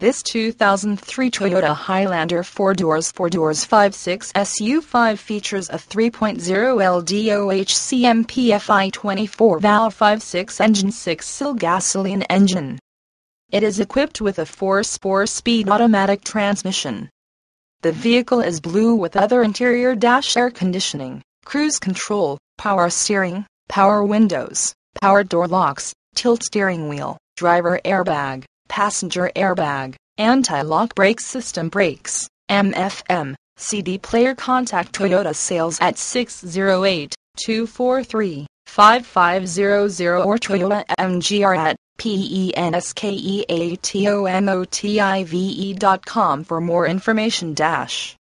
This 2003 Toyota Highlander 4 doors 4 doors 5.6 SU5 features a 3.0 LDOH CMPFI 24 valve 5.6 engine 6-cylinder gasoline engine. It is equipped with a 4-4-speed automatic transmission. The vehicle is blue with other interior dash air conditioning, cruise control, power steering, power windows, power door locks, tilt steering wheel, driver airbag, passenger airbag, anti-lock brake system brakes, MFM, CD player contact Toyota sales at 608 243 5500 or Toyota MGR at P-E-N-S-K-E-A-T-O-M-O-T-I-V-E dot com for more information dash.